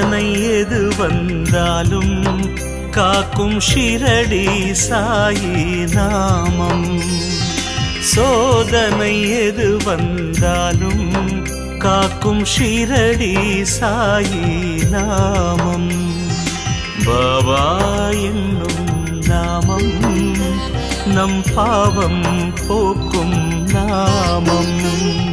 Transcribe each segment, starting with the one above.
சோதனை எது வந்தாலும் காக்கும் ஷிரடி சாயி நாமம். சோதனை எது வந்தாலும் காக்கும் ஷிரடி சாயி நாமம். பாபா என்னும் நாமம் நம் பாவம் போக்கும் நாமம்.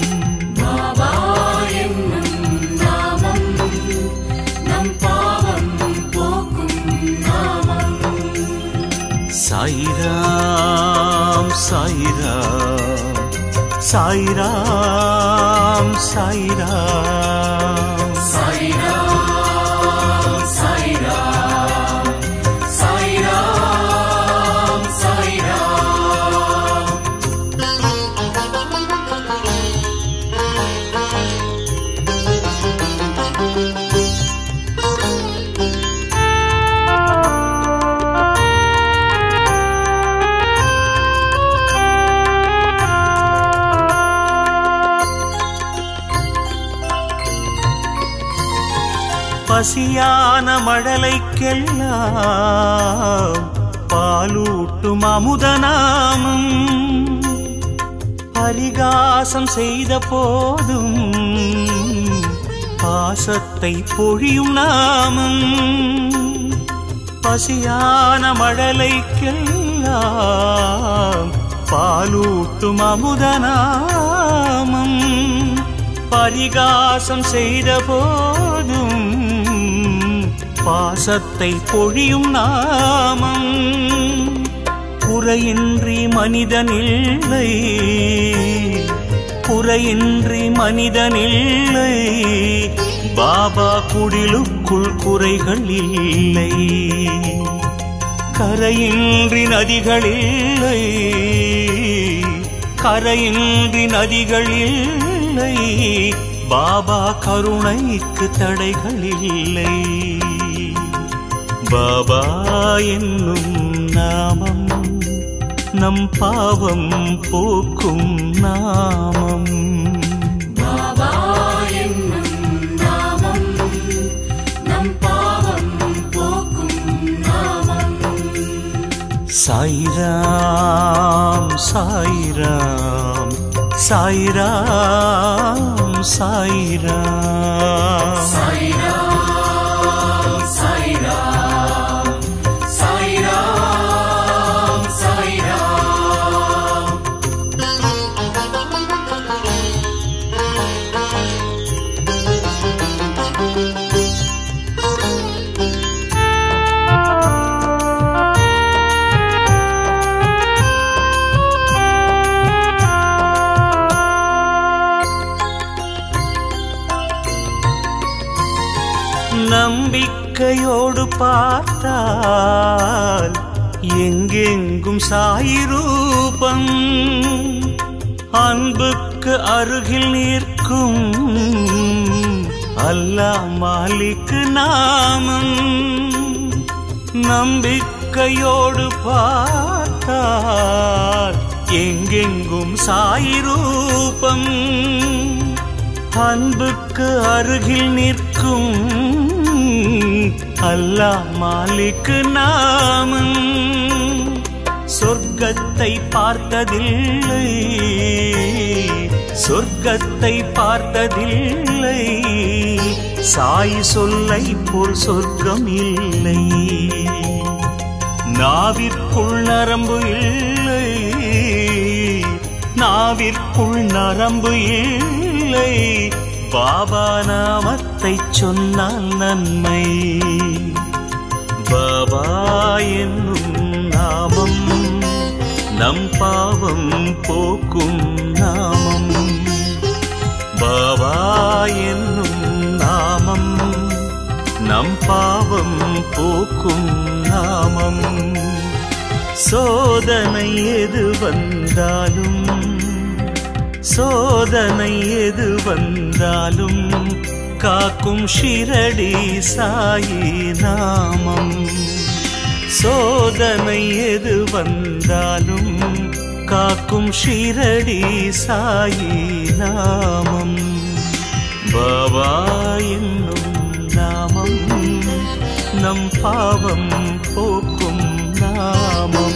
சாய்ராம் சாய்ராம் சாய்ராம் சாய்ராம். பசியான மழலைக்கெல்லாம் பாலூட்டும் அமுதநாமும். பரிகாசம் செய்த போதும் பாசத்தை பொழியும் நாமும். பசியான மழலைக்கெல்லாம் பாலூட்டும் அமுதநாமும். பரிகாசம் செய்த போதும் பாசத்தை பொழியும் நாமம். குறையின்றி மனிதனில்லை. குறையின்றி மனிதனில்லை. பாபா குடிலுக்குள் குறைகள் இல்லை கரையின்றி நதிகளில்லை. கரையின்றி நதிகளில்லை. பாபா கருணைக்கு தடைகள் இல்லை பாபா என்னும் நாமம் நம் பாவம் போக்கும் நாமம். பாபா என்னும் நாமம் நம் பாவம் போக்கும் நாமம். சாய்ராம் சாய்ராம் சாய்ராம் சாய்ராம். சாய்ராம் நம்பிக்கையோடு பார்த்தால் எங்கெங்கும் சாயிரூபம் அன்புக்கு அருகில் நிற்கும் அல்லா மாலிக்கு நாமம். நம்பிக்கையோடு பார்த்தால் எங்கெங்கும் சாயிரூபம் அன்புக்கு அருகில் நிற்கும் அல்லா மாலிக்கு நாமம். சொர்க்கத்தை பார்த்ததில்லை. சொர்க்கத்தை பார்த்ததில்லை. சாய் சொல்லை போல் சொர்க்கம் இல்லை. நாவிற்குள் நரம்பு இல்லை. நாவிற்குள் நரம்பு இல்லை. பாபா வார்த்தை சொன்னால் நன்மை. பாபா என்னும் நாமம் நம் பாவம் போக்கும் நாமம். பாபா என்னும் நாமம் நம் பாவம் போக்கும் நாமம். சோதனை எது வந்தாலும் சோதனை எது வந்தாலும் காக்கும் ஷிரடி சாயி நாமம். சோதனை எது வந்தாலும் காக்கும் ஷிரடி சாயி நாமம். பாபா என்னும் நாமம் நம் பாவம் போக்கும் நாமம்.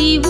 ты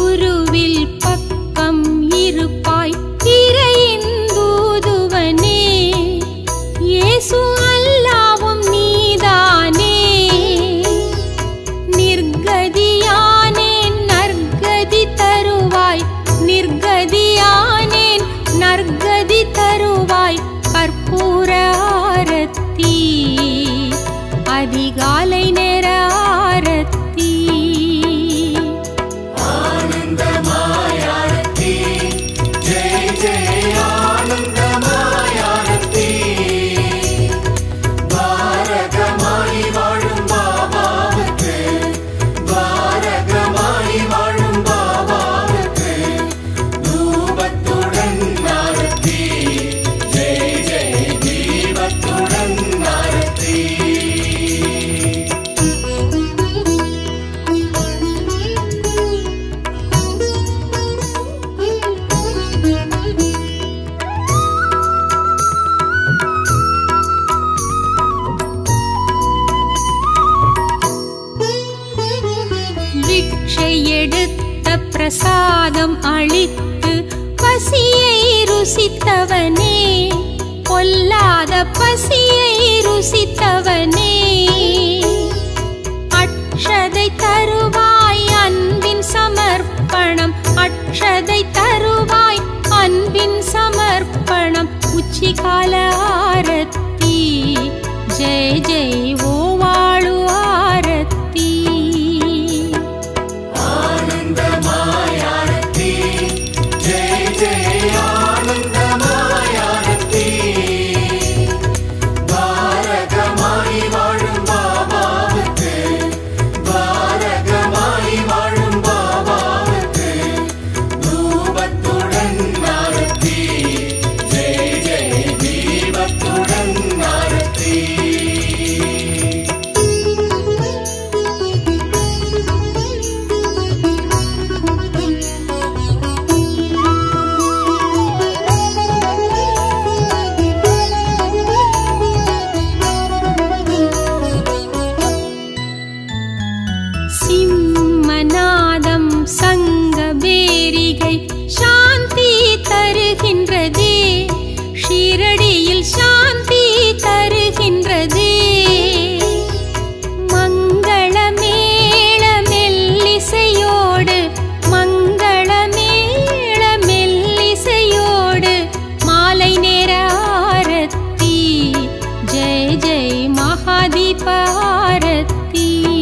जय महादीप भारती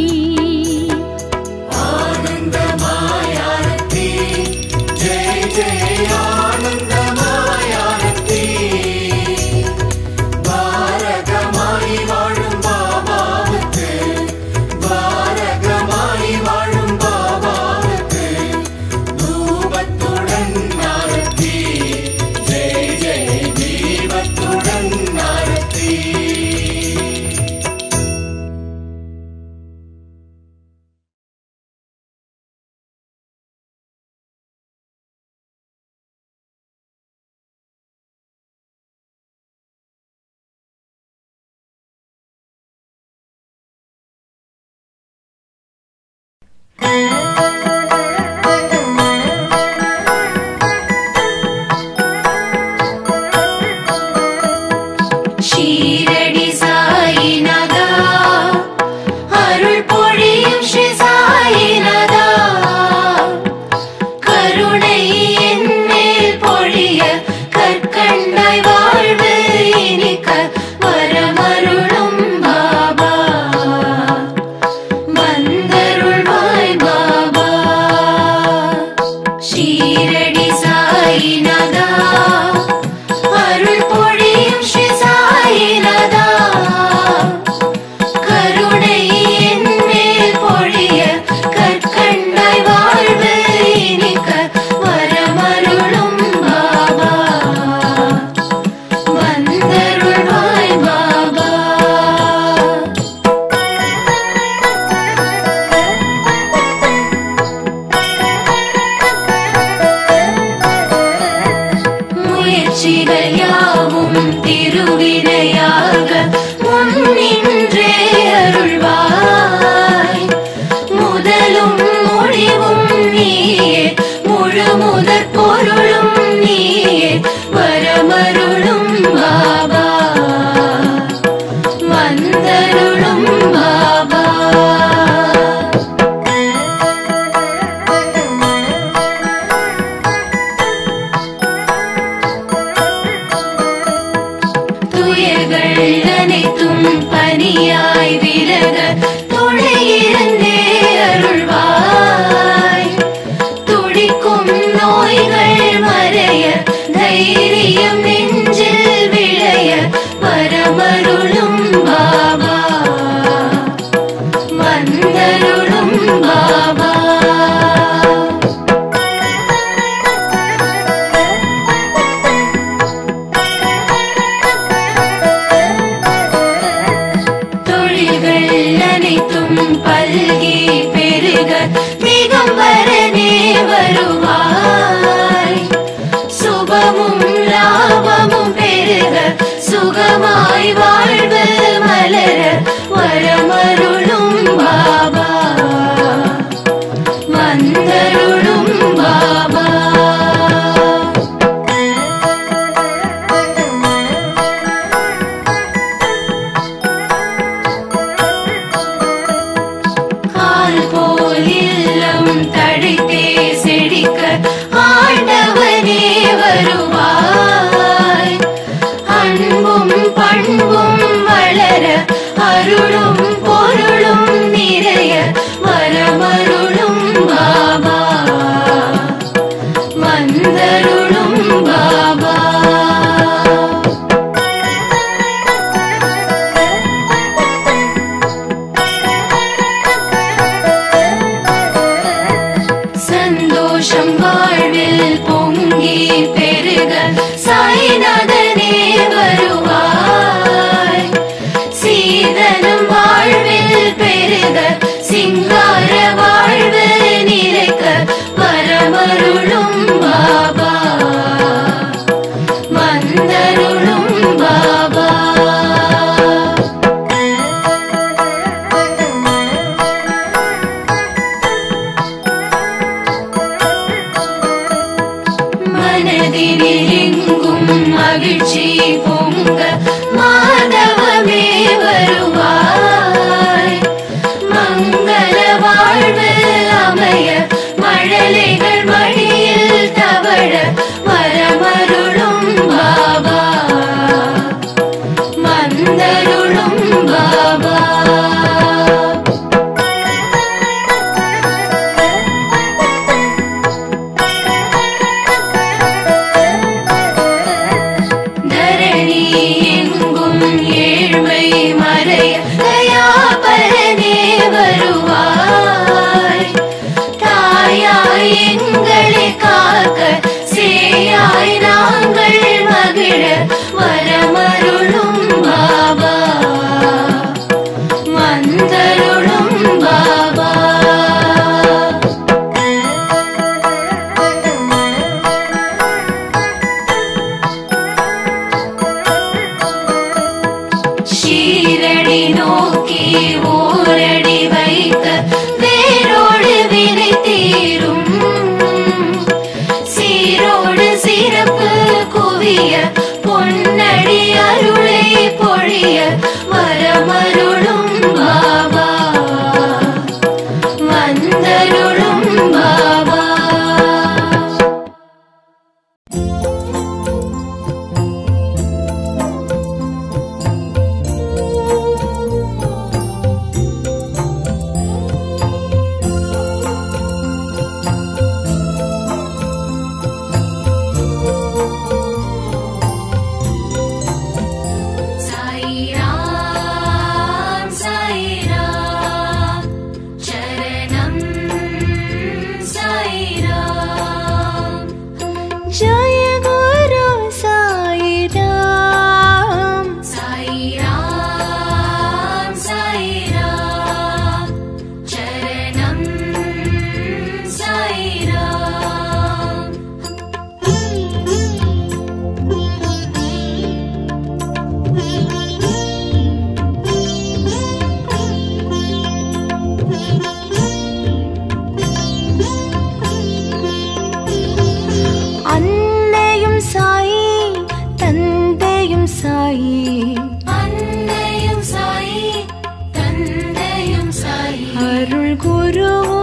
गुरु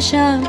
想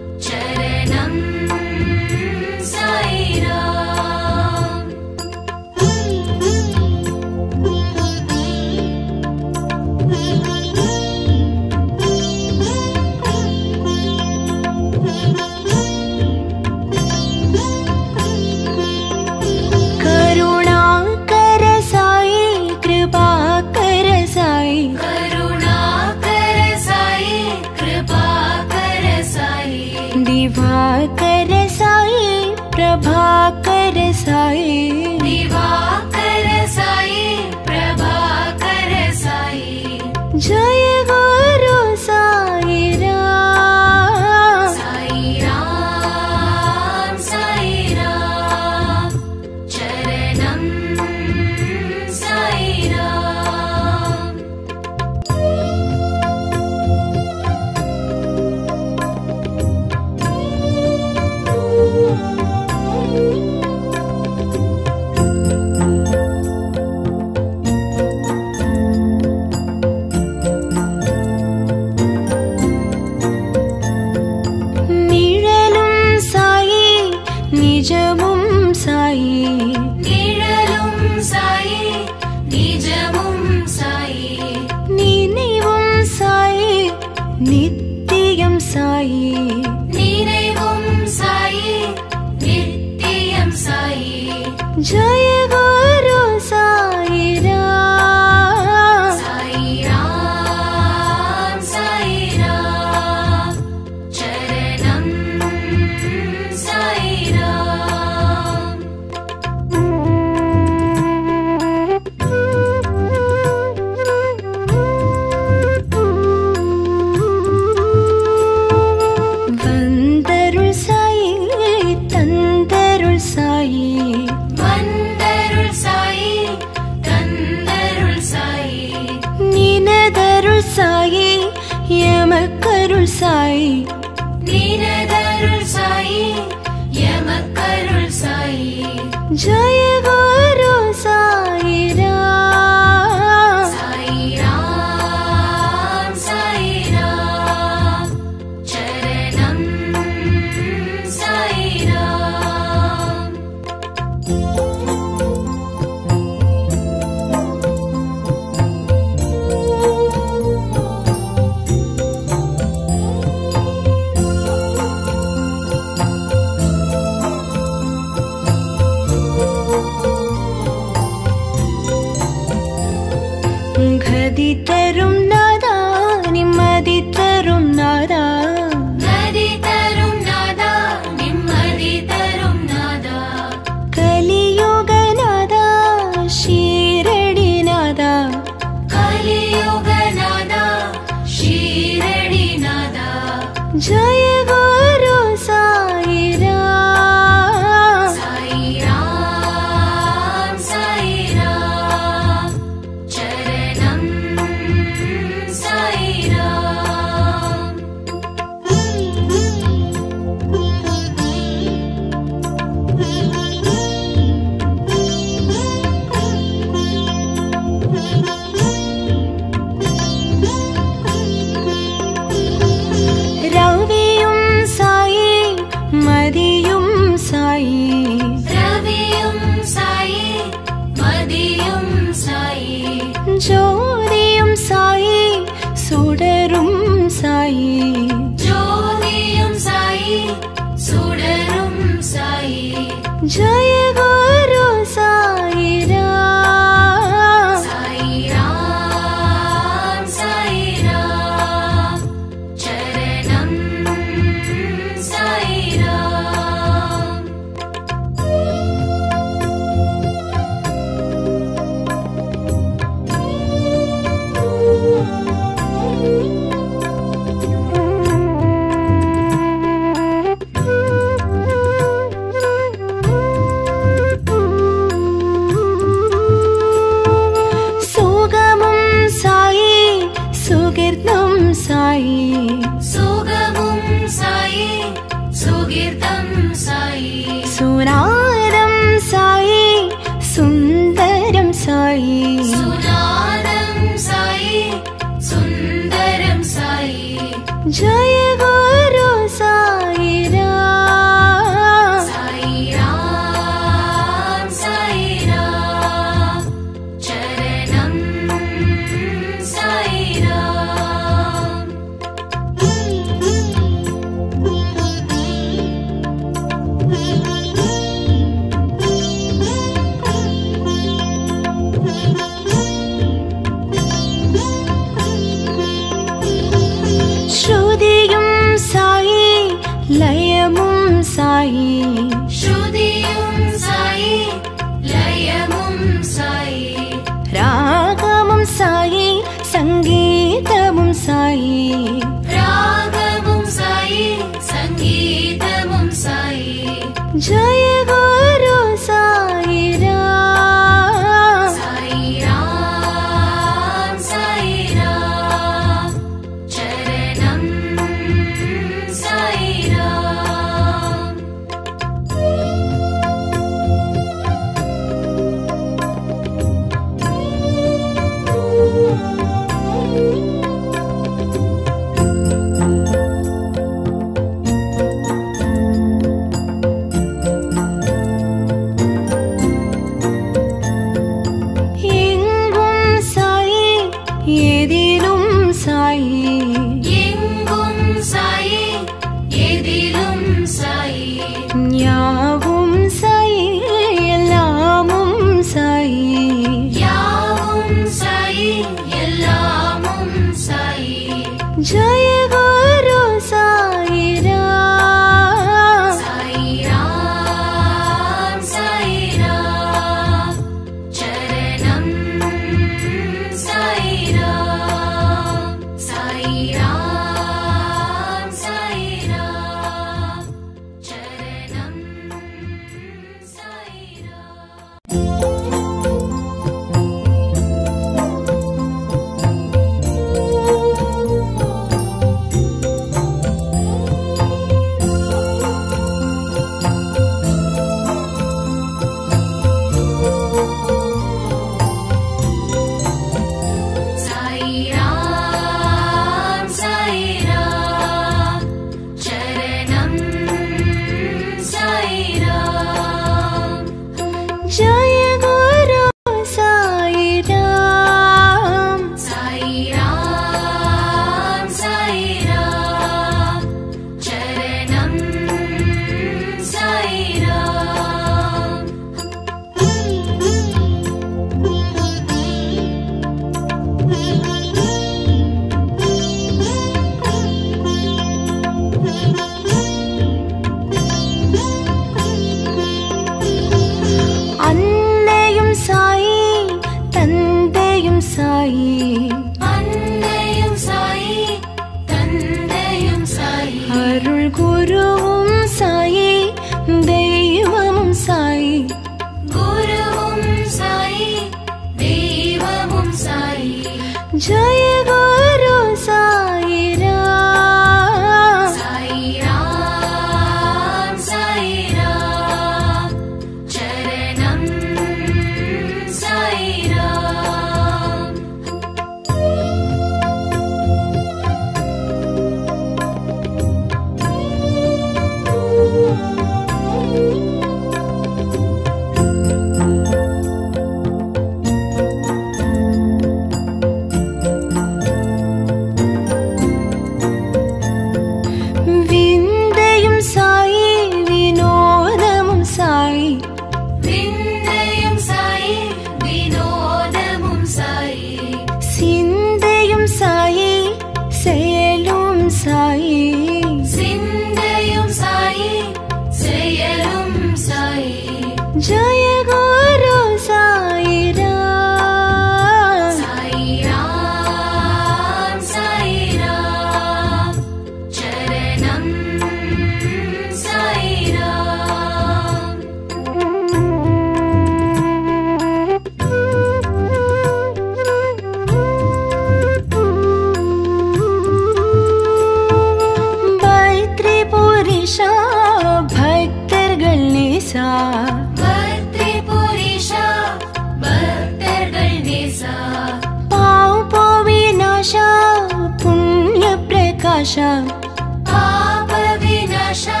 शा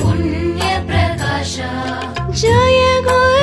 पुण्यप्रकाशा। जय गो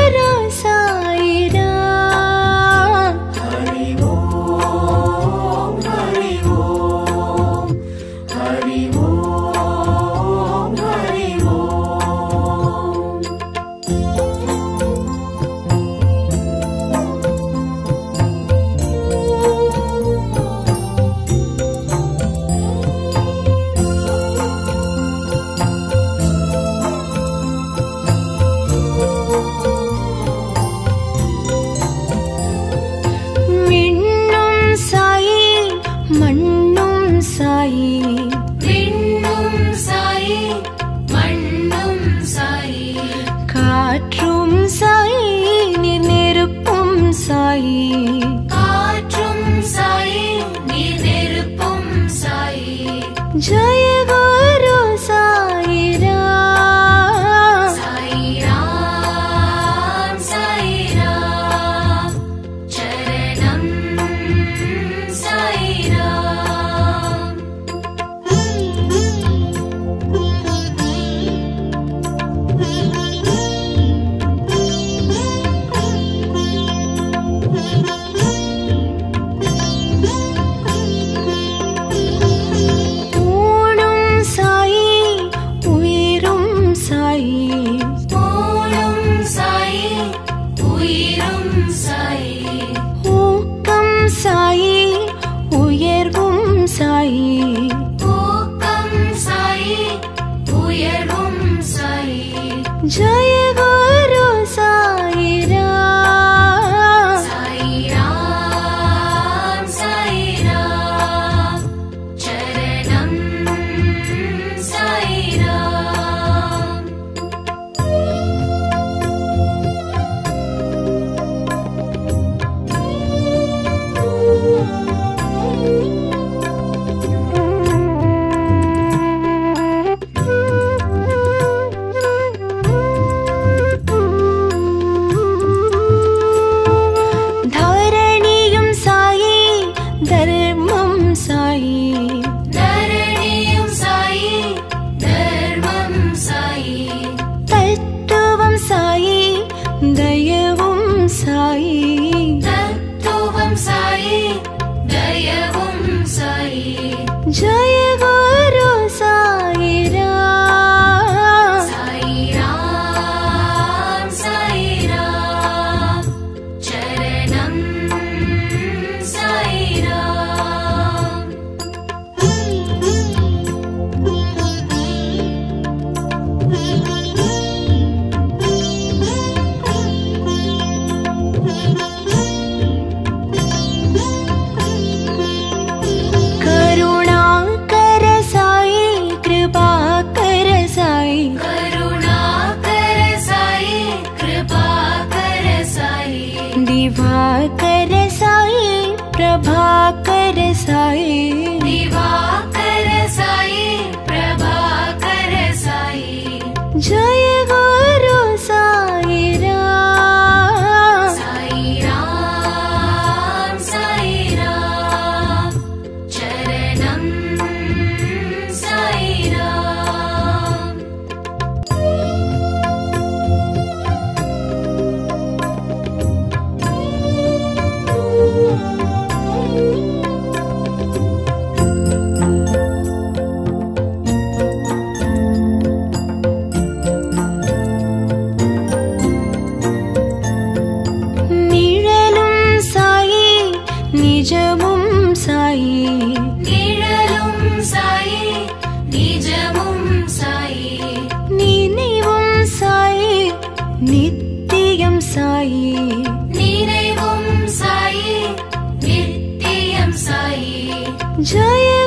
这夜